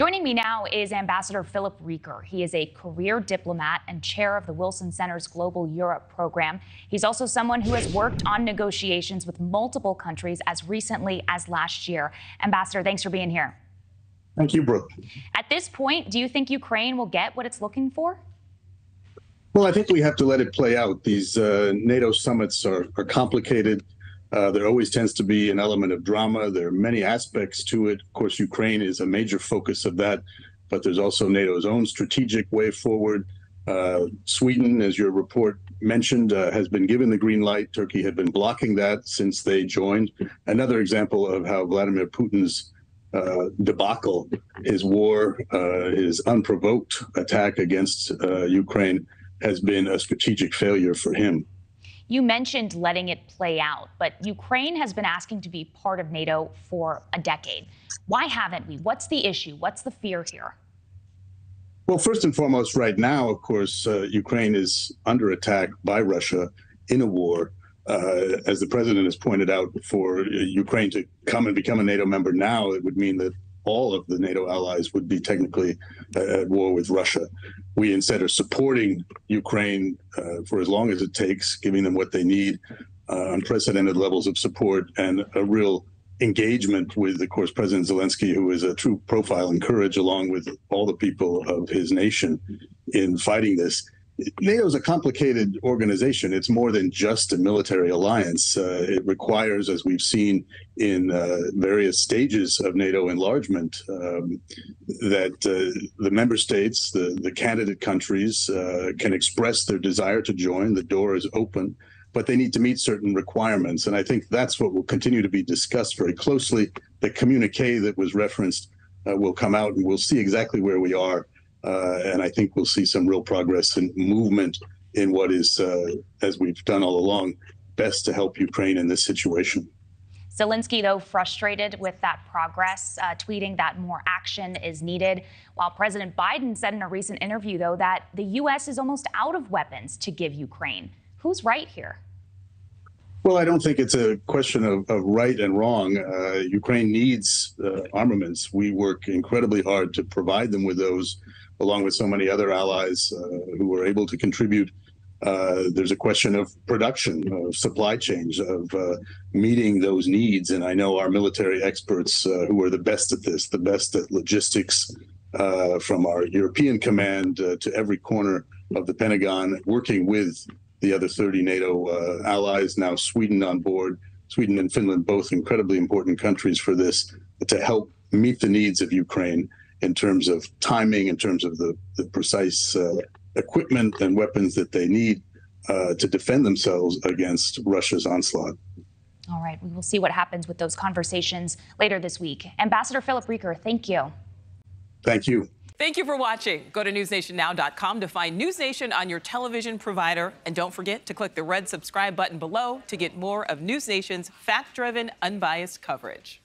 Joining me now is Ambassador Philip Reeker. He is a career diplomat and chair of the Wilson Center's Global Europe program. He's also someone who has worked on negotiations with multiple countries as recently as last year. Ambassador, thanks for being here. Thank you, Brooke. At this point, do you think Ukraine will get what it's looking for? Well, I think we have to let it play out. These uh, NATO summits are, are complicated. Uh, there always tends to be an element of drama. There are many aspects to it. Of course, Ukraine is a major focus of that, but there's also NATO's own strategic way forward. Uh, Sweden, as your report mentioned, uh, has been given the green light. Turkey had been blocking that since they joined. Another example of how Vladimir Putin's uh, debacle, his war, uh, his unprovoked attack against uh, Ukraine, has been a strategic failure for him. You mentioned letting it play out, but Ukraine has been asking to be part of NATO for a decade. Why haven't we? What's the issue? What's the fear here? Well, first and foremost, right now, of course, uh, Ukraine is under attack by Russia in a war. Uh, as the president has pointed out, for Ukraine to come and become a NATO member now, it would mean that all of the NATO allies would be technically uh, at war with Russia. We instead are supporting Ukraine uh, for as long as it takes, giving them what they need, uh, unprecedented levels of support, and a real engagement with, of course, President Zelensky, who is a true profile and courage, along with all the people of his nation in fighting this. NATO is a complicated organization. It's more than just a military alliance. Uh, it requires, as we've seen in uh, various stages of NATO enlargement, um, that uh, the member states, the, the candidate countries, uh, can express their desire to join. The door is open, but they need to meet certain requirements. And I think that's what will continue to be discussed very closely. The communique that was referenced uh, will come out, and we'll see exactly where we are uh, and I think we'll see some real progress and movement in what is, uh, as we've done all along, best to help Ukraine in this situation. Zelensky, though, frustrated with that progress, uh, tweeting that more action is needed. While President Biden said in a recent interview, though, that the U.S. is almost out of weapons to give Ukraine. Who's right here? Well, I don't think it's a question of, of right and wrong. Uh, Ukraine needs uh, armaments. We work incredibly hard to provide them with those along with so many other allies uh, who were able to contribute. Uh, there's a question of production, of supply chains, of uh, meeting those needs. And I know our military experts uh, who are the best at this, the best at logistics, uh, from our European command uh, to every corner of the Pentagon, working with the other 30 NATO allies, now Sweden on board. Sweden and Finland, both incredibly important countries for this, to help meet the needs of Ukraine in terms of timing, in terms of the, the precise uh, equipment and weapons that they need uh, to defend themselves against Russia's onslaught. All right, we will see what happens with those conversations later this week. Ambassador Philip Reeker, thank you. Thank you. Thank you for watching. Go to newsnationnow.com to find News Nation on your television provider. And don't forget to click the red subscribe button below to get more of News Nation's fact driven, unbiased coverage.